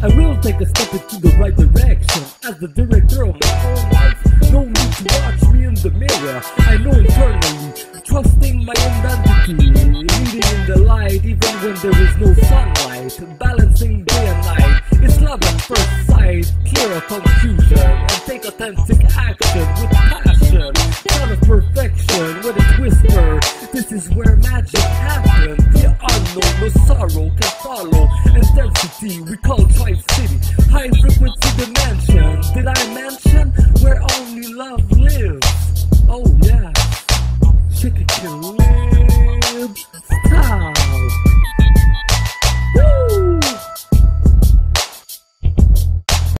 I will take a step into the right direction as the director of my own life. No need to watch me in the mirror. I know internally, trusting my own identity, leading in the light even when there is no sunlight, balancing day and night. It's love at first sight, clear of confusion, and take authentic action with passion. Sound of perfection when it whisper. This is where magic happens sorrow can follow. Intensity we call Thrive City. High frequency dimension. Did I mention where only love lives? Oh yeah. Chicken